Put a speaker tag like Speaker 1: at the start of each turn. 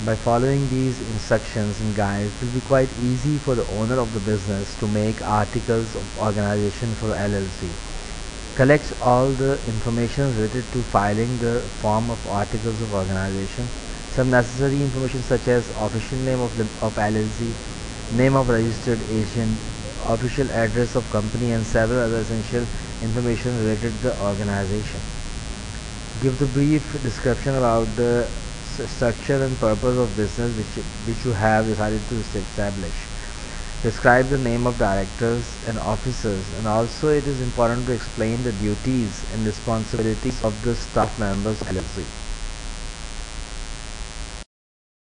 Speaker 1: By following these instructions and guides, it will be quite easy for the owner of the business to make articles of organization for LLC. Collects all the information related to filing the form of articles of organization. Some necessary information such as official name of, the, of LLC, name of registered agent, official address of company and several other essential information related to the organization. Give the brief description about the structure and purpose of business which, which you have decided to establish. Describe the name of directors and officers and also it is important to explain the duties and responsibilities of the staff members LLC.